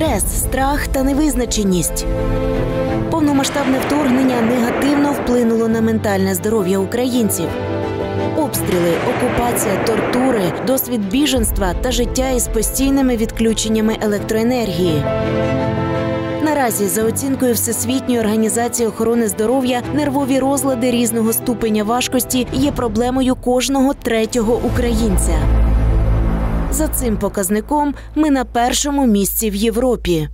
стрес, страх та невизначеність. Повномасштабне вторгнення негативно вплинуло на ментальне здоров'я українців. Обстріли, окупація, тортури, досвід біженства та життя із постійними відключеннями електроенергії. Наразі, за оцінкою Всесвітньої організації охорони здоров'я, нервові розлади різного ступеня важкості є проблемою кожного третього українця. За цим показником ми на першому місці в Європі.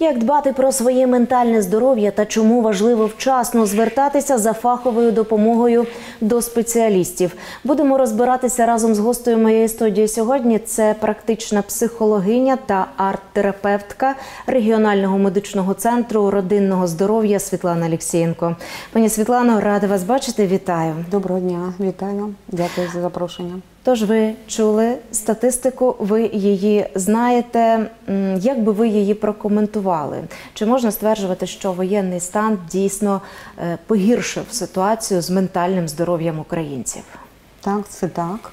Як дбати про своє ментальне здоров'я та чому важливо вчасно звертатися за фаховою допомогою до спеціалістів? Будемо розбиратися разом з гостею моєї студії сьогодні. Це практична психологиня та арт-терапевтка регіонального медичного центру родинного здоров'я Світлана Алексієнко. Пані Світлано, рада вас бачити. Вітаю. Доброго дня, вітаю. Дякую за запрошення. Тож ви чули статистику, ви її знаєте. Як би ви її прокоментували? Чи можна стверджувати, що воєнний стан дійсно е, погіршив ситуацію з ментальним здоров'ям українців? Так, це так.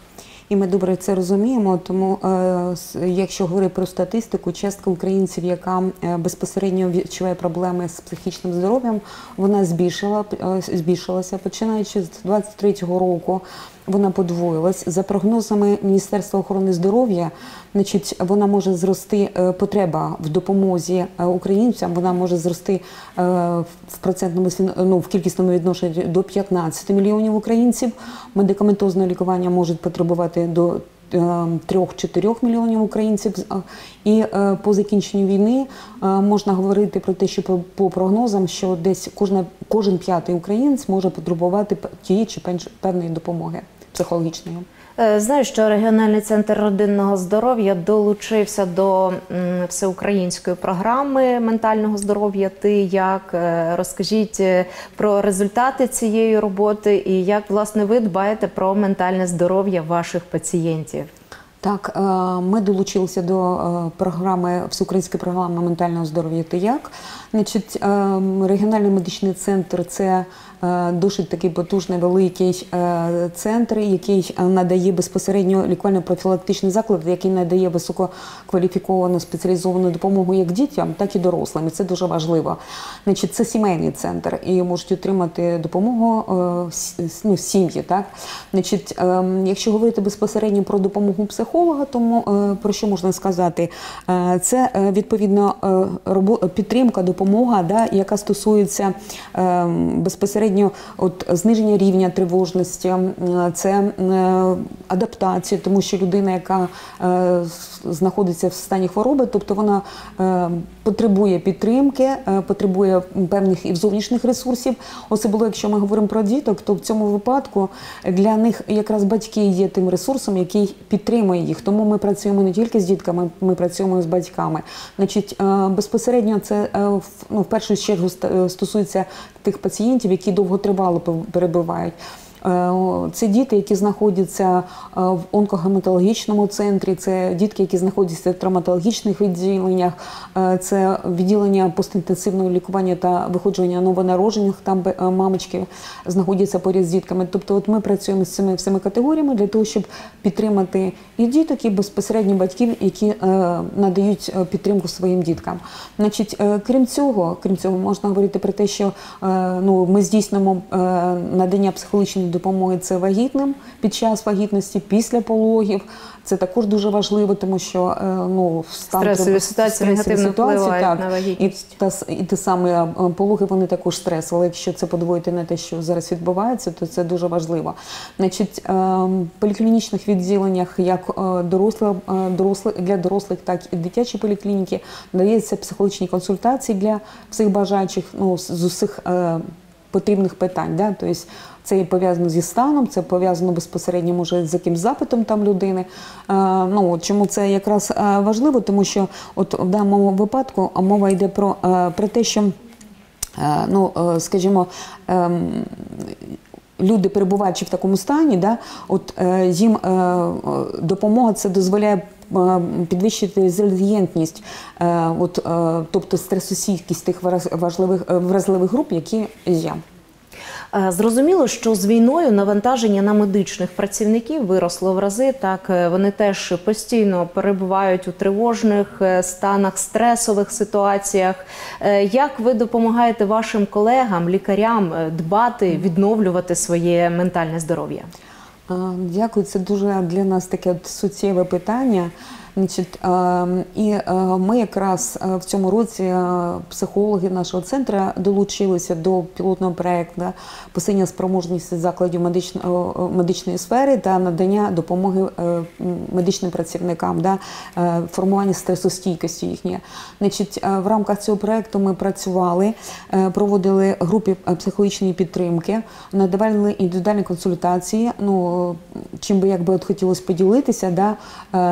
І ми добре це розуміємо. Тому, е, якщо говорити про статистику, частка українців, яка е, безпосередньо відчуває проблеми з психічним здоров'ям, вона збільшила, збільшилася. Починаючи з 23-го року, вона подвоїлась. За прогнозами Міністерства охорони здоров'я, значить, вона може зрости е, потреба в допомозі е, українцям. Вона може зрости е, в процентному ну, в кількісному відношенні до 15 мільйонів українців. Медикаментозне лікування можуть потребувати до е, 3-4 мільйонів українців. І по закінченню війни можна говорити про те, що по, прогнозам, що десь кожна, кожен п'ятий українець може потребувати тієї чи певної допомоги психологічної. Е, Знаю, що регіональний центр родинного здоров'я долучився до всеукраїнської програми ментального здоров'я. Ти як Е, розкажіть е, про результати цієї роботи і як власне ви дбаєте про ментальне здоров'я ваших пацієнтів? Так, ми долучилися до програми всеукраїнської програми ментального здоров'я «Ти як?». Значить, регіональний медичний центр це е, досить такий потужний великий е, центр, який е, надає безпосередньо лікувально-профілактичний заклад, який надає висококваліфіковану спеціалізовану допомогу як дітям, так і дорослим. І це дуже важливо. Значить, це сімейний центр і можуть отримати допомогу ну, сім'ї. Так? Значить, е, якщо говорити безпосередньо про допомогу психолога, тому про що можна сказати? Це відповідно підтримка, допомога, да, яка стосується е, безпосередньо от, зниження рівня тривожності, це е, адаптація, тому що людина, яка е, знаходиться в стані хвороби, тобто вона е, потребує підтримки, е, потребує певних і зовнішніх ресурсів. Особливо, якщо ми говоримо про діток, то в цьому випадку для них якраз батьки є тим ресурсом, який підтримує їх. Тому ми працюємо не тільки з дітками, ми працюємо з батьками. Значить, е, безпосередньо це ну, в першу чергу ст- стосується тих пацієнтів, які довготривало перебувають. Е, Це діти, які знаходяться е, в онкогематологічному центрі, це дітки, які знаходяться в травматологічних відділеннях, е, це відділення постінтенсивного лікування та виходження новонароджених. Там мамочки знаходяться поряд з дітками. Тобто, от ми працюємо з цими всіми категоріями для того, щоб підтримати і діток, і безпосередньо батьків, які надають підтримку своїм діткам. Значить, крім цього, крім цього, можна говорити про те, що ну, ми здійснимо надання психологічної допомоги це вагітним під час вагітності, після пологів. Це також дуже важливо, тому що е, ну, в стан Стресові ситуації негативно ситуації, впливають так. на вагітність. І, та, і те саме е, пологи, вони також стрес. Але якщо це подвоїти на те, що зараз відбувається, то це дуже важливо. Значить, е, в поліклінічних відділеннях, як дорослих, е, для дорослих, так і дитячі поліклініки, дається психологічні консультації для всіх бажаючих ну, з усіх потрібних питань. Да? Тобто це і пов'язано зі станом, це пов'язано безпосередньо може з яким запитом там людини. Е, ну, чому це якраз е, важливо, тому що от в даному випадку мова йде про, е, про те, що ну, скажімо, ем, люди, перебуваючи в такому стані, да, от, е, їм е, допомога це дозволяє підвищити резильєнтність, е, от, е, тобто стресостійкість тих важливих, е, вразливих груп, які є. Е, Зрозуміло, що з війною навантаження на медичних працівників виросло в рази. Так е, вони теж постійно перебувають у тривожних е, станах, стресових ситуаціях. Е, Як ви допомагаєте вашим колегам, лікарям е, дбати, відновлювати своє ментальне здоров'я? А, Дякую, це дуже для нас таке суттєве питання. Значить, е, і е, ми якраз е, в цьому році е, психологи нашого центру долучилися до пілотного проєкту посилення спроможності закладів медичного, медичної сфери та надання допомоги медичним працівникам, да, формування стресостійкості їхньої. Значить, в рамках цього проєкту ми працювали, проводили групи психологічної підтримки, надавали індивідуальні консультації. Ну, чим би якби от хотілося поділитися, да,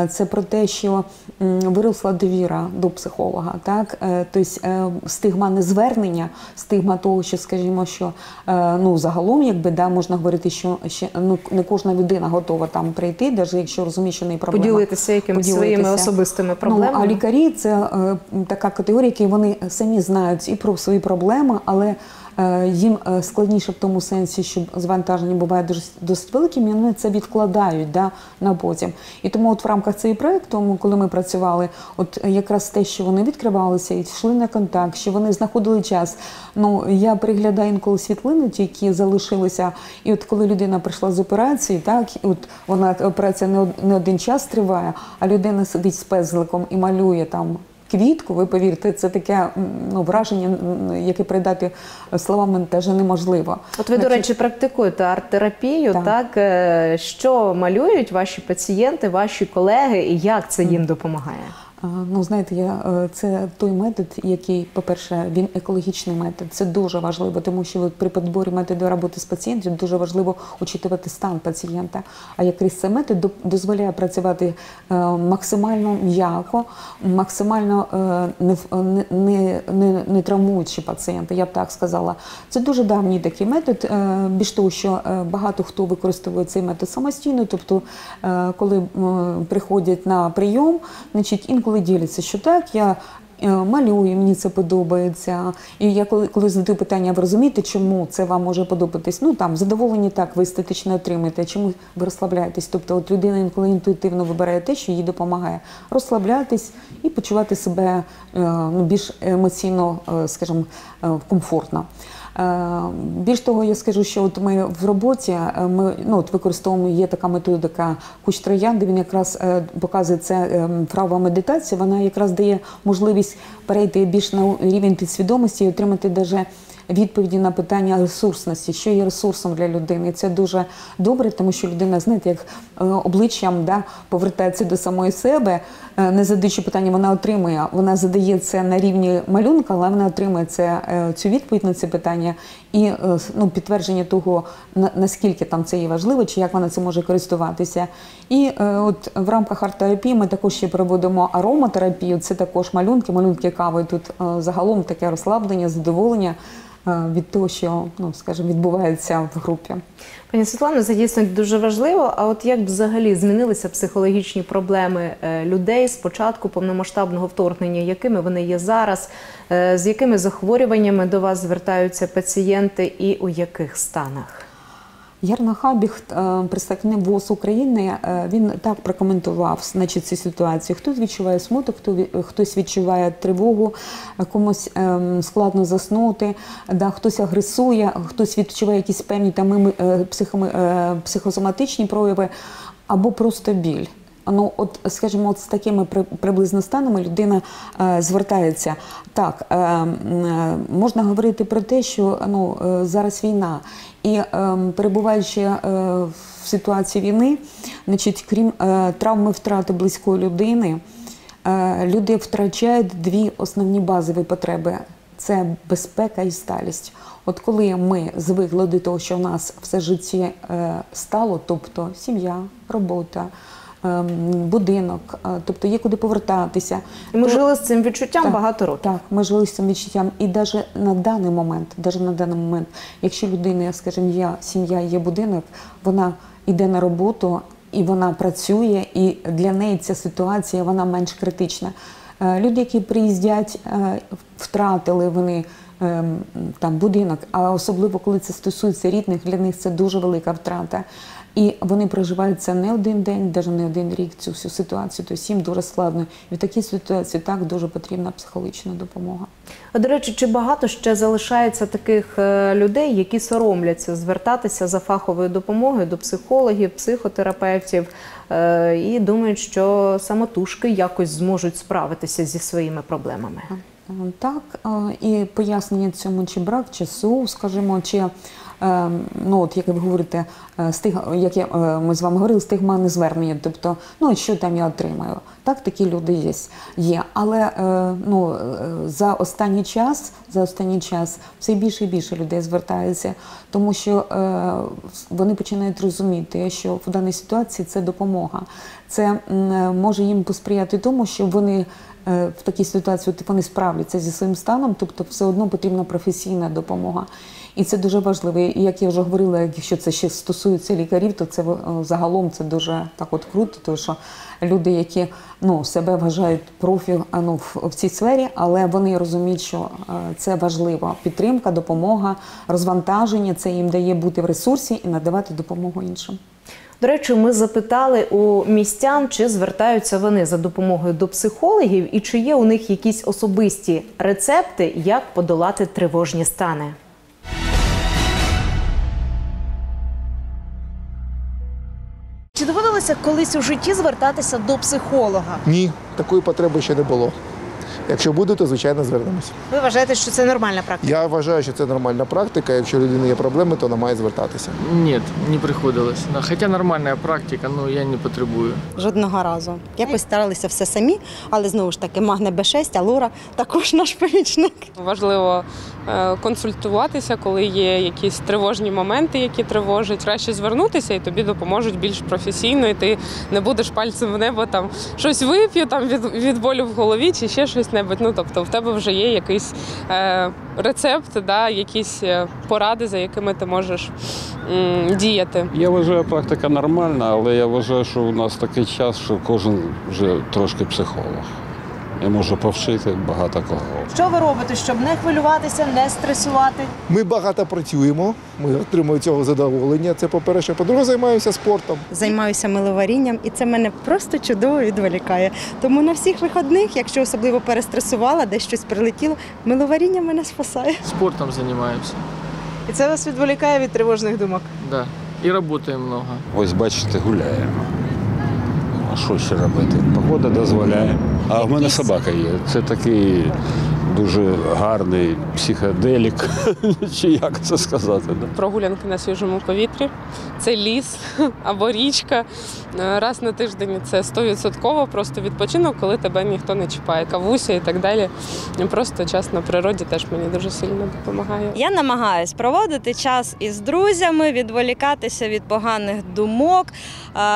це про те, що виросла довіра до психолога. Так? Тобто стигма незвернення, стигма того, що, скажімо, що е, ну, загалом якби, да, можна говорити, що ще, ну, не кожна людина готова там прийти, навіть якщо розуміє, що не проблема. Поділитися якимись своїми особистими проблемами? Ну, а лікарі це така категорія, які вони самі знають і про свої проблеми, але їм е, складніше в тому сенсі, що завантаження буває досить великим, і вони це відкладають да, на потім. І тому, от в рамках цього проєкту, коли ми працювали, от якраз те, що вони відкривалися і йшли на контакт, що вони знаходили час. Ну я переглядаю інколи світлини, ті, які залишилися. І от коли людина прийшла з операції, так і от вона операція не один час триває, а людина сидить з пезликом і малює там. Квітку, ви повірте, це таке ну, враження, яке передати словами теж неможливо. От ви, до речі, практикуєте арт-терапію, Так. так. Е, Що малюють ваші пацієнти, ваші колеги, і як це їм допомагає? А, Ну, знаєте, я, е, це той метод, який, по-перше, він екологічний метод. Це дуже важливо, тому що при підборі методу роботи з пацієнтом дуже важливо учитувати стан пацієнта. А якраз цей метод дозволяє працювати е, максимально м'яко, максимально е, не, не, не, не, травмуючи пацієнта, я б так сказала. Це дуже давній такий метод. Е, Більш того, що е, багато хто використовує цей метод самостійно, тобто, е, коли приходять на прийом, значить інколи діляться, що так, я е, малюю, мені це подобається. І я коли, коли задаю питання, ви розумієте, чому це вам може подобатись? Ну там задоволені так, ви естетично отримуєте, а чому ви розслабляєтесь? Тобто, от людина інколи інтуїтивно вибирає те, що їй допомагає розслаблятись і почувати себе е, ну, більш емоційно, е, скажімо, комфортно. Е, Більш того, я скажу, що от ми в роботі е, ми ну от використовуємо є така методика куч троянди. Він якраз е, показує це права медитація. Вона якраз дає можливість перейти більш на рівень підсвідомості і отримати даже відповіді на питання ресурсності, що є ресурсом для людини. І Це дуже добре, тому що людина, знаєте, як е, обличчям да, повертається до самої себе, е, не задаючи питання, вона отримує. Вона задає це на рівні малюнка, але вона отримує це, е, цю відповідь на це питання і ну, підтвердження того, на- наскільки там це є важливо, чи як вона це може користуватися. І от в рамках арт-терапії ми також ще проводимо ароматерапію. Це також малюнки, малюнки кави. Тут загалом таке розслаблення, задоволення від того, що ну, скажімо, відбувається в групі. Пані Світлано, це дійсно дуже важливо. А от як взагалі змінилися психологічні проблеми е, людей з початку повномасштабного вторгнення, якими вони є зараз, Е, з якими захворюваннями до вас звертаються пацієнти і у яких станах? Ярна Хабіхт, е, представник ВОЗ України, е, він так прокоментував значить, цю ситуацію. Хтось відчуває смуток, хтось відчуває тривогу, комусь ем, складно заснути, да, хтось агресує, хтось відчуває якісь певні там, е, психосоматичні прояви або просто біль. Ну, от, скажімо, от з такими при- приблизно станами людина е, звертається. Так, е, е, можна говорити про те, що ну, е, зараз війна, і е, перебуваючи в ситуації війни, значить, крім травми втрати близької людини, люди втрачають дві основні базові потреби: це безпека і сталість. От коли ми звикли до того, що в нас все життя е, стало, тобто сім'я, робота, будинок, е, тобто є куди повертатися. І ми то- жили з цим відчуттям так, багато років. Так, ми жили з цим відчуттям. І навіть на даний момент, навіть на даний момент, якщо людина, скажімо, є сім'я, є будинок, вона йде на роботу і вона працює, і для неї ця ситуація вона менш критична. Е, Люди, які приїздять, е, втратили вони ем, там будинок, а особливо коли це стосується рідних, для них це дуже велика втрата. І вони проживають це не один день, навіть не один рік цю всю ситуацію. Тобто їм дуже складно. І в такій ситуації так дуже потрібна психологічна допомога. А, До речі, чи багато ще залишається таких е, людей, які соромляться звертатися за фаховою допомогою до психологів, психотерапевтів е, і думають, що самотужки якось зможуть справитися зі своїми проблемами? Е, Так, і пояснення цьому чи брак часу, скажімо, чи ну от як ви говорите, е, стиг, як я, е, ми з вами говорили, стигма незвернення, тобто, ну що там я отримаю. Так, такі люди є. є. Але е, ну, за останній час, за останній час все більше і більше людей звертаються, тому що вони починають розуміти, що в даній ситуації це допомога. Це може їм посприяти тому, що вони в такій ситуації вони справляться зі своїм станом, тобто все одно потрібна професійна допомога. І це дуже важливо. І як я вже говорила, якщо це ще стосується лікарів, то це е, загалом це дуже так от круто, тому що люди, які ну, себе вважають профі ну, в, цій сфері, але вони розуміють, що е, це важливо. Підтримка, допомога, розвантаження це їм дає бути в ресурсі і надавати допомогу іншим. До речі, ми запитали у містян, чи звертаються вони за допомогою до психологів, і чи є у них якісь особисті рецепти, як подолати тривожні стани. Чи доводилося колись у житті звертатися до психолога? Ні, такої потреби ще не було. Якщо буде, то звичайно звернемося. Ви вважаєте, що це нормальна практика? Я вважаю, що це нормальна практика. Якщо у людини є проблеми, то вона має звертатися. Нет, не приходилось. Да, Хотя нормальная практика, но я не потребую. Жодного разу. Якось старалися все самі, але знову ж таки Магне Б6, Алора також наш помічник. Важливо е, консультуватися, коли є якісь тривожні моменти, які тривожать. Краще звернутися і тобі допоможуть більш професійно, і ти не будеш пальцем в небо там щось вип'ю там від, від болю в голові чи ще щось небудь. Ну тобто в тебе вже є якийсь е, рецепт, да, якісь е, поради, за якими ти можеш м, діяти. Я вважаю, практика нормальна, але я вважаю, що у нас такий час, що кожен вже трошки психолог. Я можу повчити багато кого. Що ви робите, щоб не хвилюватися, не стресувати? Ми багато працюємо, ми отримуємо цього задоволення. Це по-перше. По-друге, займаємося спортом. Займаюся миловарінням, і це мене просто чудово відволікає. Тому на всіх виходних, якщо особливо перестресувала, десь щось прилетіло, миловаріння мене спасає. Спортом занимаемся, І це вас відволікає від тривожних думок. да. И работаем много. Ось бачите, гуляємо. А що ще робити? Погода дозволяє. А в мене собака є. Це такий дуже гарний психоделік, чи як це сказати. да. Прогулянки на свіжому повітрі, це ліс або річка. Е, Раз на тиждень це 100% просто відпочинок, коли тебе ніхто не чіпає, кавуся і так далі. Просто час на природі теж мені дуже сильно допомагає. Я намагаюсь проводити час із друзями, відволікатися від поганих думок,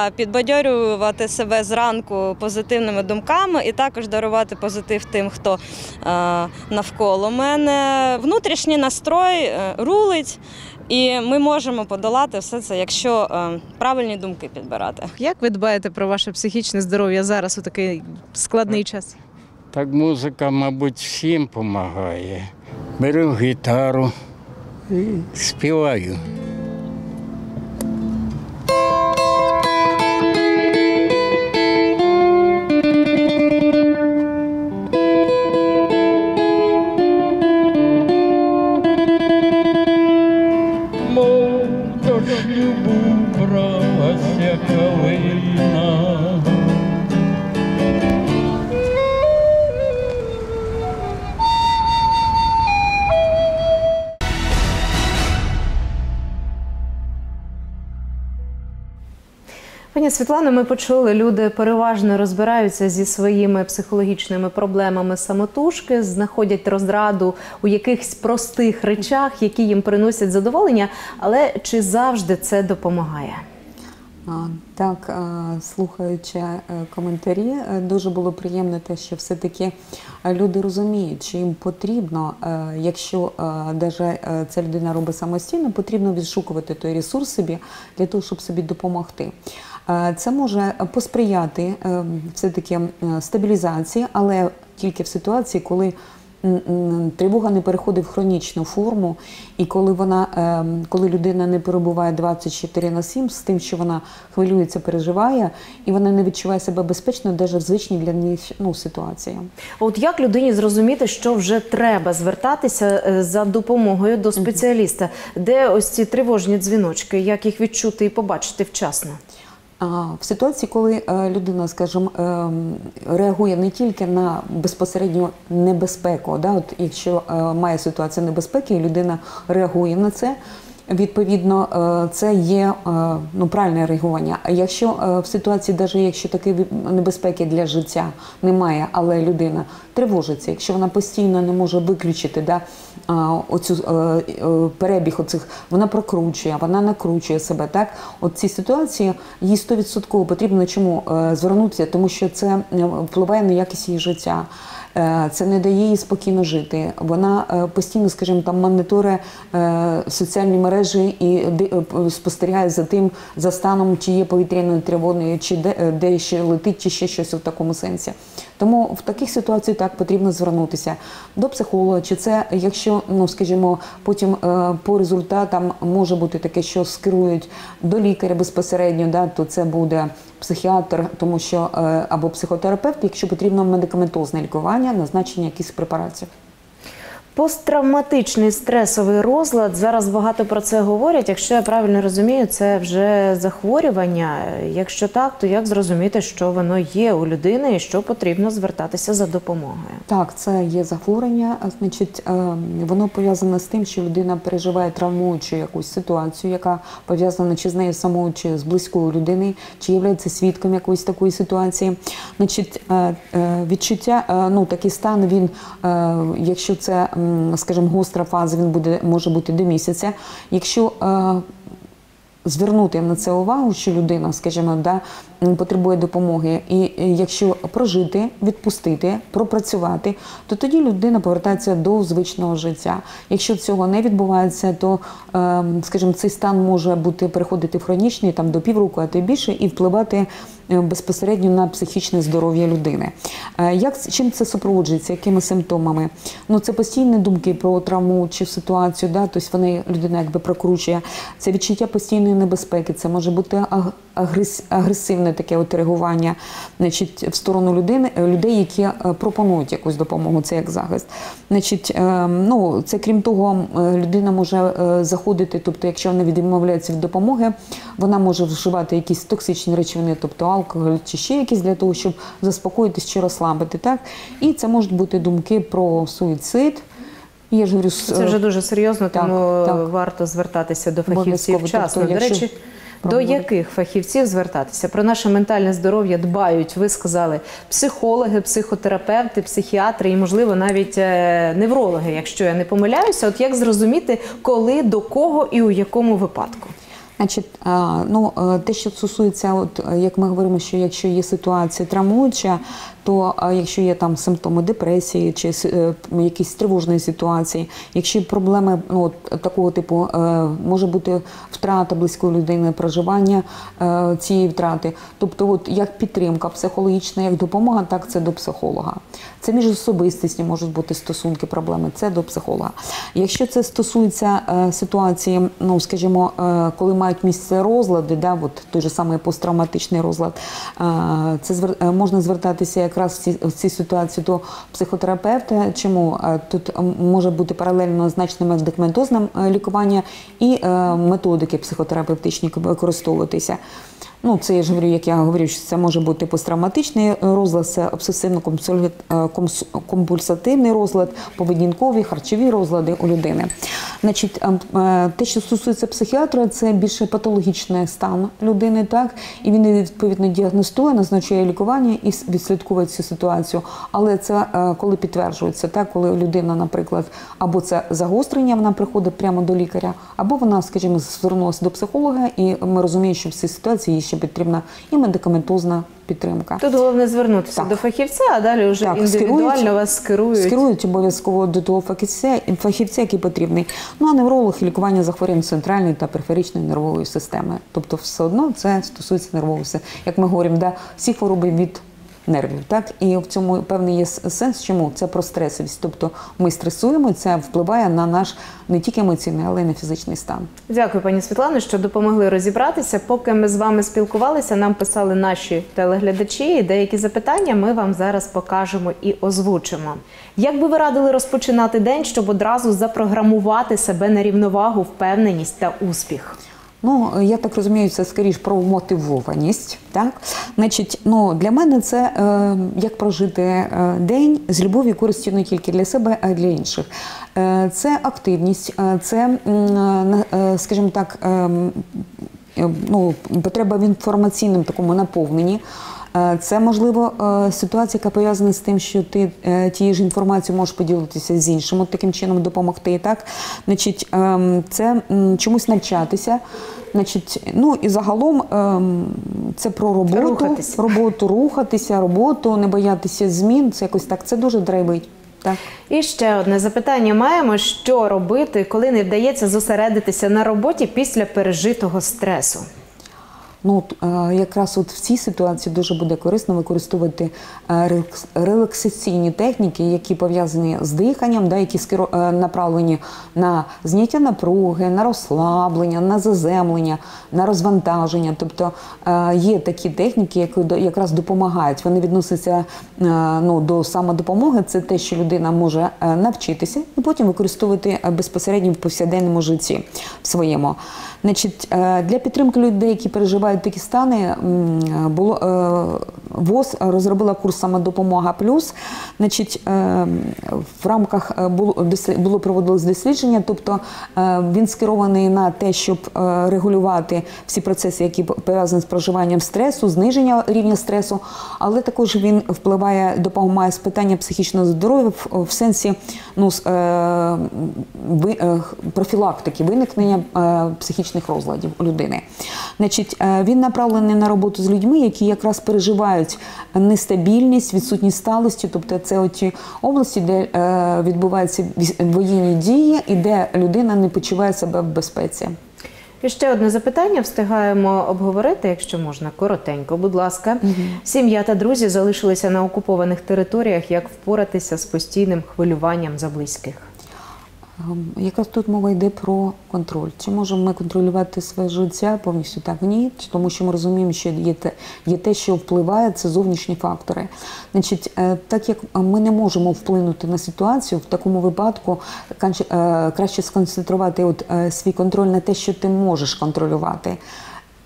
е, підбадьорювати себе зранку позитивними думками і також дарувати позитив тим, хто навколо мене. Внутрішній настрой е, рулить, і ми можемо подолати все це, якщо е, правильні думки підбирати. Як ви дбаєте про ваше психічне здоров'я зараз у такий складний час? Так музика, мабуть, всім допомагає. Беру гітару і співаю. Пані Світлано, ми почули, люди переважно розбираються зі своїми психологічними проблемами самотужки, знаходять розраду у якихось простих речах, які їм приносять задоволення. Але чи завжди це допомагає? Так, слухаючи е, коментарі, е, дуже було приємно те, що все-таки е, люди розуміють, що їм потрібно, якщо навіть ця людина робить самостійно, потрібно відшукувати той ресурс собі для того, щоб собі допомогти. Е, Це може посприяти е, все-таки е, стабілізації, але тільки в ситуації, коли тривога не переходить в хронічну форму, і коли вона, ем, коли людина не перебуває 24 на 7 з тим, що вона хвилюється, переживає, і вона не відчуває себе безпечно, навіть в звичній для неї ну, ситуації. От як людині зрозуміти, що вже треба звертатися е, за допомогою до спеціаліста? Де ось ці тривожні дзвіночки, як їх відчути і побачити вчасно? А, В ситуації, коли е, людина, скажімо, ем, реагує не тільки на безпосередню небезпеку, да, от якщо е, має ситуацію небезпеки, і людина реагує на це. Відповідно, е, це є е, ну, правильне реагування. А якщо е, в ситуації, навіть якщо такої небезпеки для життя немає, але людина тривожиться, якщо вона постійно не може виключити да, оцю перебіг оцих, вона прокручує, вона накручує себе. Так, от ці ситуації їй 100% потрібно чому звернутися, тому що це впливає на якість її життя. Е, Це не дає їй спокійно жити. Вона е, постійно, скажімо, там моніторить е, соціальні мережі і спостерігає за тим, за станом, чи є повітряною тривоги, чи де, де ще летить, чи ще щось в такому сенсі. Тому в таких ситуаціях так потрібно звернутися до психолога, чи це, якщо, ну скажімо, потім е, по результатам може бути таке, що скерують до лікаря безпосередньо, да, то це буде психіатр, тому що е, або психотерапевт, якщо потрібно медикаментозне лікування, назначення якихось препаратів. Посттравматичний стресовий розлад зараз багато про це говорять. Якщо я правильно розумію, це вже захворювання. Якщо так, то як зрозуміти, що воно є у людини і що потрібно звертатися за допомогою? Так, це є захворювання. Значить, е, воно пов'язане з тим, що людина переживає травмуючу якусь ситуацію, яка пов'язана чи з нею самою, чи з близькою людиною, чи є свідком якоїсь такої ситуації. Значить, е, е, відчуття, ну такий стан, він, якщо це, скажімо, гостра фаза, він буде може бути до місяця. Якщо е, звернути на це увагу, що людина, скажімо, да, потребує допомоги, і е, якщо прожити, відпустити, пропрацювати, то тоді людина повертається до звичного життя. Якщо цього не відбувається, то, е, скажімо, цей стан може бути переходити в хронічний там до півроку, а то й більше, і впливати е, безпосередньо на психічне здоров'я людини. Е, Як чим це супроводжується? Якими симптомами? Ну це постійні думки про травму чи ситуацію, да, тобто вони людина якби прокручує. Це відчуття постійної небезпеки, це може бути агресивне таке от реагування значить, в сторону людини, е, людей, які е, пропонують якусь допомогу, це як захист. Значить, е, ну, це крім того, людина може заходити, тобто, якщо вона відмовляється від допомоги, вона може вживати якісь токсичні речовини, тобто алкоголь чи ще якісь для того, щоб заспокоїтись чи розслабити. Так? І це можуть бути думки про суїцид. Я ж говорю, Це вже дуже серйозно, Так, тому так. варто звертатися до фахівців Обов'язково. вчасно. Тобто, До речі, до яких фахівців звертатися? Про наше ментальне здоров'я дбають, ви сказали, психологи, психотерапевти, психіатри і, можливо, навіть е, неврологи, якщо я не помиляюся. От як зрозуміти, коли, до кого і у якому випадку? Значить, ну е, те, що стосується, от е, як ми говоримо, що якщо є ситуація травмуюча, то якщо є там симптоми депресії чи е, якісь тривожної ситуації, якщо проблеми ну, такого типу е, може бути втрата близької людини, проживання е, цієї втрати, тобто, от як підтримка психологічна, як допомога, так це до психолога. Це міжособистісні можуть бути стосунки, проблеми. Це до психолога. Якщо це стосується ситуації, ну скажімо, коли мають місце розлади, да, от той же самий посттравматичний розлад, це можна звертатися якраз в цій, ситуації до психотерапевта. Чому Е, тут може бути паралельно значне медикаментозне лікування і е, методики психотерапевтичні використовуватися. Ну, це я ж говорю, як я говорю, що це може бути посттравматичний розлад, це обсесивно-компульсативний розлад, поведінкові, харчові розлади у людини. Значить, е, е, те, що стосується психіатра, це більше патологічний стан людини, так і він відповідно діагностує, назначає лікування і відслідковує цю ситуацію. Але це е, коли підтверджується, так, коли людина, наприклад, або це загострення, вона приходить прямо до лікаря, або вона, скажімо, звернулася до психолога, і ми розуміємо, що в цій ситуації їй ще потрібна і медикаментозна підтримка. Тут головне звернутися до фахівця, а далі вже Так, індивідуально скерують. вас скерують. Скерують обов'язково до того фахівця, фахівця, який потрібний. Ну а невролог і лікування захворювань центральної та периферичної нервової системи. Тобто, все одно це стосується нервової системи. Як ми говоримо, да, всі хвороби від нервів. Так і в цьому певний є сенс. Чому це про стресовість? Тобто ми стресуємо, це впливає на наш не тільки емоційний, але й на фізичний стан. Дякую, пані Світлано, що допомогли розібратися. Поки ми з вами спілкувалися, нам писали наші телеглядачі. І деякі запитання ми вам зараз покажемо і озвучимо. Як би ви радили розпочинати день, щоб одразу запрограмувати себе на рівновагу, впевненість та успіх? Ну, я так розумію, це скоріш про мотивованість. Так? Значить, ну, для мене це е, як прожити е, день з любов'ю і користю не тільки для себе, а й для інших. Е, це активність, е, це, м, е, скажімо так, е, е, ну, потреба в інформаційному такому наповненні. Е, Це можливо е, ситуація, яка пов'язана з тим, що ти е, тією ж інформацією можеш поділитися з іншим, от таким чином допомогти. Так, значить, ем, це чомусь навчатися. Значить, ну і загалом ем, це про роботу, Рухатись. роботу, рухатися, роботу, не боятися змін. Це якось так. Це дуже драйвить. Так. І ще одне запитання маємо: що робити, коли не вдається зосередитися на роботі після пережитого стресу? Ну, е, якраз от в цій ситуації дуже буде корисно використовувати е, релаксаційні техніки, які пов'язані з диханням, да, які е, направлені на зняття напруги, на розслаблення, на заземлення, на розвантаження. Тобто є такі техніки, які якраз допомагають. Вони відносяться ну, до самодопомоги. Це те, що людина може навчитися і потім використовувати безпосередньо в повсякденному житті своєму. Значить, для підтримки людей, які переживають такі стани, було е, ВОЗ розробила курс самодопомога плюс. Значить, е, в рамках е, було було проводилось дослідження, тобто він скерований на те, щоб регулювати всі процеси, які пов'язані з проживанням стресу, зниження рівня стресу, але також він впливає, допомагає з питання психічного здоров'я в, сенсі ну, профілактики виникнення психічних розладів у людини. Значить, він направлений на роботу з людьми, які якраз переживають нестабільність, відсутність сталості, тобто це оті області, де е, відбуваються воєнні дії і де людина не почуває себе в безпеці. І ще одне запитання встигаємо обговорити, якщо можна, коротенько. Будь ласка, сім'я та друзі залишилися на окупованих територіях. Як впоратися з постійним хвилюванням за близьких? Ем, Якраз тут мова йде про контроль. Чи можемо ми контролювати своє життя повністю так? Ні, тому що ми розуміємо, що є те, є те, що впливає, це зовнішні фактори. Значить, е, так як ми не можемо вплинути на ситуацію, в такому випадку е, краще сконцентрувати от, е, свій контроль на те, що ти можеш контролювати,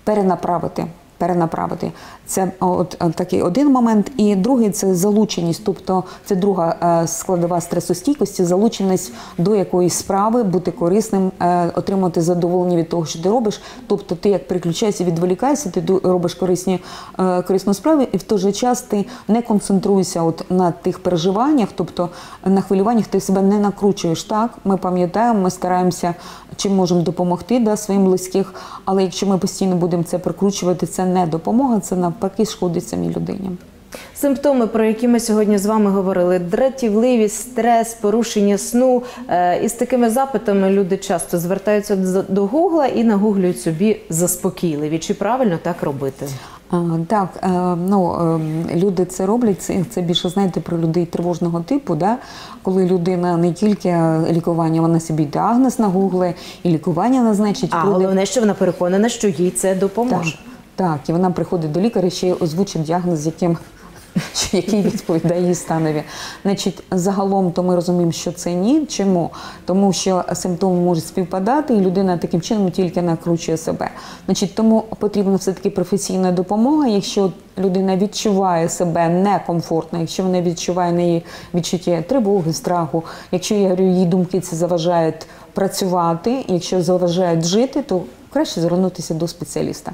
перенаправити. Перенаправити це от е, такий один момент, і другий це залученість, тобто це друга е, складова стресостійкості, залученість до якоїсь справи, бути корисним, е, отримати задоволення від того, що ти робиш. Тобто, ти як переключаєшся, відволікаєшся, ти робиш корисні корисну справу, і в той же час ти не концентруєшся от на тих переживаннях, тобто на хвилюваннях ти себе не накручуєш. Так, ми пам'ятаємо, ми стараємося чим можемо допомогти да, своїм близьких, але якщо ми постійно будемо це прикручувати, це не допомога, це навпаки шкодить самій людині. Симптоми, про які ми сьогодні з вами говорили: дратівливість, стрес, порушення сну. Е, І з такими запитами люди часто звертаються до- Гугла і нагуглюють собі заспокійливі. Чи правильно так робити? Так, е, ну е, люди це роблять. Це, це більше знаєте про людей тривожного типу, да? коли людина не тільки е, лікування, вона собі діагноз нагугле і лікування назначить. А пройде- головне, що вона переконана, що їй це допоможе. Так, так, і вона приходить до лікаря, ще й озвучить діагноз, яким який відповідає її станові. Значить, загалом то ми розуміємо, що це ні. Чому? Тому що симптоми можуть співпадати, і людина таким чином тільки накручує себе. Значить, тому потрібна все-таки професійна допомога. Якщо людина відчуває себе некомфортно, якщо вона відчуває неї відчуття тривоги, страху, якщо я говорю, її думки це заважають працювати, якщо заважають жити, то краще звернутися до спеціаліста.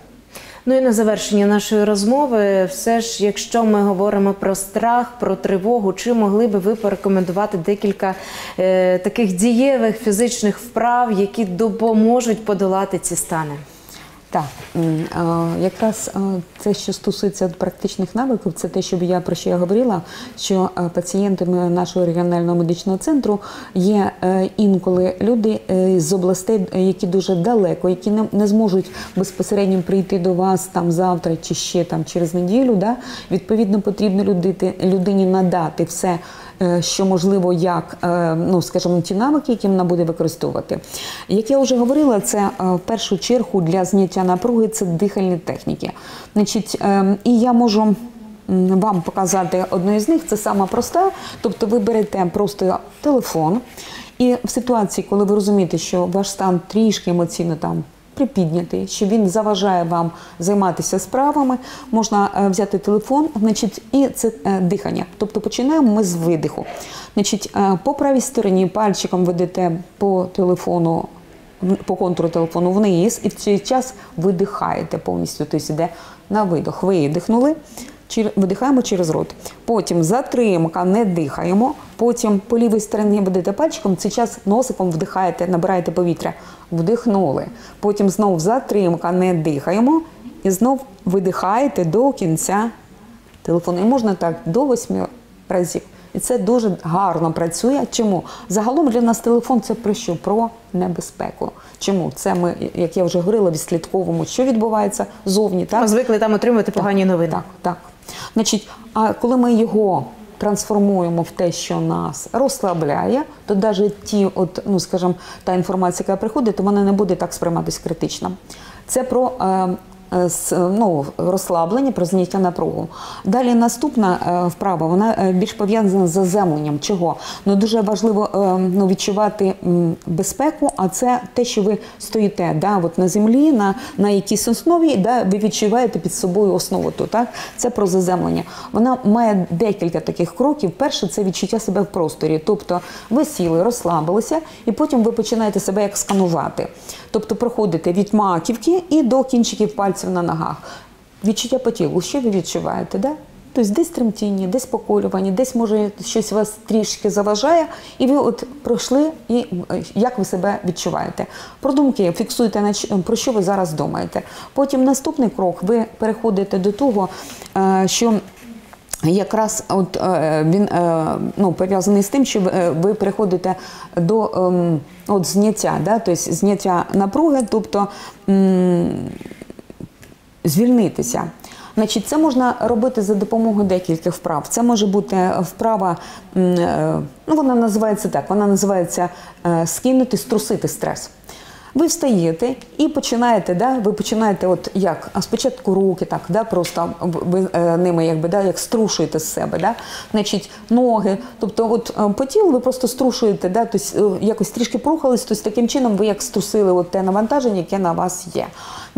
Ну і на завершення нашої розмови, все ж, якщо ми говоримо про страх, про тривогу, чи могли би ви порекомендувати декілька е, таких дієвих фізичних вправ, які допоможуть подолати ці стани? Так, якраз це, що стосується практичних навиків, це те, що я про що я говорила, що пацієнтами нашого регіонального медичного центру є е, інколи люди, е, з областей, е, які дуже далеко, які не, зможуть безпосередньо прийти до вас там завтра чи ще там через неділю. Да? Відповідно, потрібно людині надати все. Е, Що можливо, як е, ну скажімо, ті навики, які вона буде використовувати. Як я вже говорила, це е, в першу чергу для зняття напруги це дихальні техніки. Значить, і я можу вам показати одну із них. Це сама проста. Тобто, ви берете просто телефон, і в ситуації, коли ви розумієте, що ваш стан трішки емоційно там. Припіднятий, що він заважає вам займатися справами, можна е, взяти телефон, значить, і це е, дихання. Тобто починаємо ми з видиху. Значить, е, по правій стороні пальчиком ведете по телефону, по контуру телефону вниз, і в цей час видихаєте повністю. Тобто йде на видох. Видихнули, видихаємо через рот. Потім затримка, не дихаємо. Потім по лівій стороні ведете пальчиком, цей час носиком вдихаєте, набираєте повітря. Вдихнули. Потім знов затримка, не дихаємо. І знов видихаєте до кінця телефону. І можна так до восьми разів. І це дуже гарно працює. Чому? Загалом для нас телефон це про що? Про небезпеку. Чому? Це ми, як я вже говорила, відслідковуємо, що відбувається зовні. Так? Ми звикли там отримувати погані новини. Так, так. Значить, а коли ми його трансформуємо в те, що нас розслабляє, то навіть ті, от, ну скажімо, та інформація, яка приходить, то вона не буде так сприйматися критично. Це про е, е, с- ну, розслаблення, про зняття напругу. Далі наступна е, вправа, вона е, більш пов'язана з заземленням. Чого? Ну дуже важливо е, ну, відчувати безпеку, а це те, що ви стоїте да, от на землі, на, на якійсь основі, да, ви відчуваєте під собою основу. ту, Так? Це про заземлення. Вона має декілька таких кроків. Перше це відчуття себе в просторі. Тобто ви сіли, розслабилися, і потім ви починаєте себе як сканувати. Тобто проходите від маківки і до кінчиків пальців на ногах. Відчуття по тілу, що ви відчуваєте? Да? Тобто десь тремтіння, десь поколювання, десь може щось вас трішки заважає, і ви от пройшли, і е, як ви себе відчуваєте. Про думки фіксуйте, про що ви зараз думаєте. Потім наступний крок ви переходите до того, е, що Якраз от е, він е, ну, пов'язаний з тим, що ви, е, ви переходите до ем, от зняття, да? тобто зняття напруги, тобто звільнитися. Значить, це можна робити за допомогою декількох вправ. Це може бути вправа, ну вона називається так, вона називається скинути, струсити стрес. Ви встаєте і починаєте, да, ви починаєте, от як а спочатку руки, так, да, просто ви е, ними якби, да, як струшуєте з себе, да, значить, ноги. Тобто, от е, по тілу ви просто струшуєте, да, тобто, е, якось трішки порухались, тобто таким чином ви як струсили от те навантаження, яке на вас є.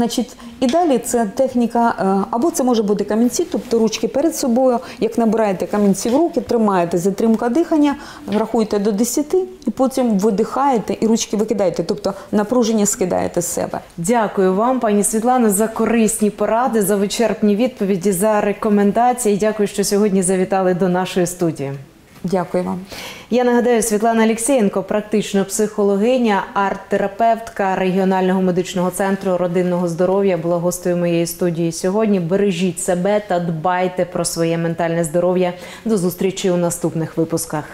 Значить, і далі це техніка, е, або це може бути камінці, тобто ручки перед собою. Як набираєте камінці в руки, тримаєте затримка дихання, рахуєте до 10 і потім видихаєте і ручки викидаєте, тобто напруження скидаєте з себе. Дякую вам, пані Світлано, за корисні поради, за вичерпні відповіді, за рекомендації. Дякую, що сьогодні завітали до нашої студії. Дякую вам. Я нагадаю, Світлана Алєксєєнко, практична психологиня, арт-терапевтка регіонального медичного центру родинного здоров'я, була гостею моєї студії сьогодні. Бережіть себе та дбайте про своє ментальне здоров'я. До зустрічі у наступних випусках.